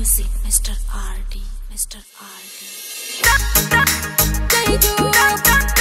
Music, Mr. RD, Mr. RD.